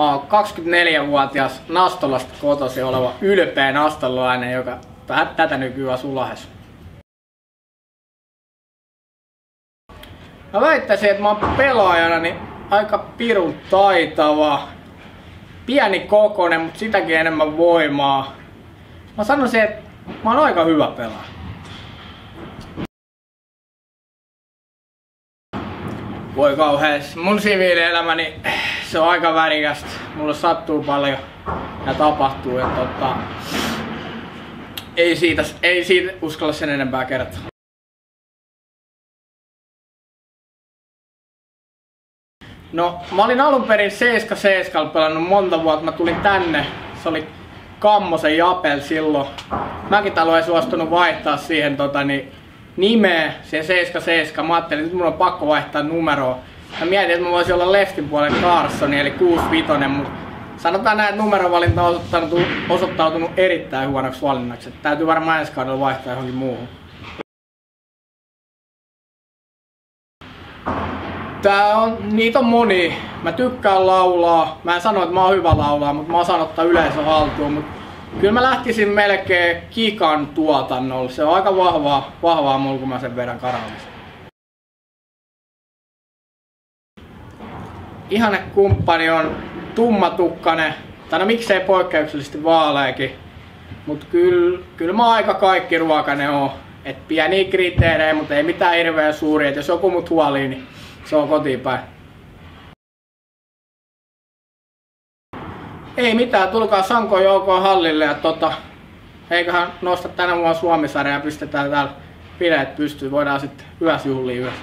Mä oon 24-vuotias Nastolasta kotosi oleva ylpeä nastolainen, joka tätä nykyään asuu Lahdessa. Mä väittäisin, että mä oon pelaajana niin aika pirun taitava. Pieni kokonen, mutta sitäkin enemmän voimaa. Mä sanoisin, että mä oon aika hyvä pelaaja. Voi kauhees. Mun siviilielämäni, se on aika värikästä. Mulla sattuu paljon ja tapahtuu. Ja tota, ei, siitä, ei siitä uskalla sen enempää kertoa. No, mä olin alun perin 7 pelannut monta vuotta. Mä tulin tänne. Se oli Kammosen Japel silloin. Mäkitalo ei suostunut vaihtaa siihen tota, niin, nimeä, siihen 77. Mä ajattelin, että nyt mun on pakko vaihtaa numeroa. Mä mietin, että mä voisin olla leftin puolen Carsoni, eli 65, mutta sanotaan näin, että numerovalinta on osoittautunut, osoittautunut erittäin huonoksi valinnaksi. Että täytyy varmaan ensi kaudella vaihtaa johonkin muuhun. Tää on, niitä on moni. Mä tykkään laulaa. Mä en sano, että mä oon hyvä laulaa, mutta mä osaan ottaa yleisö haltuun. Mutta kyllä mä lähtisin melkein Kikan tuotannolla. Se on aika vahvaa, vahvaa mulla, kun mä sen verran karaamisen. Ihane kumppani on tummatukkainen, tai no miksei poikkeuksellisesti vaaleekin. Mut kyllä, kyllä mä aika kaikki ruokainen on. Et pieniä kriteerejä, mutta ei mitään hirveän suuria. Et jos joku mut huolii, niin se on kotiin päin. Ei mitään, tulkaa Sanko joukkoon hallille ja tota, eiköhän nosta tänä vuonna Suomisarja ja pistetään täällä bileet pystyyn. Voidaan sitten yössä juhliin yhdessä.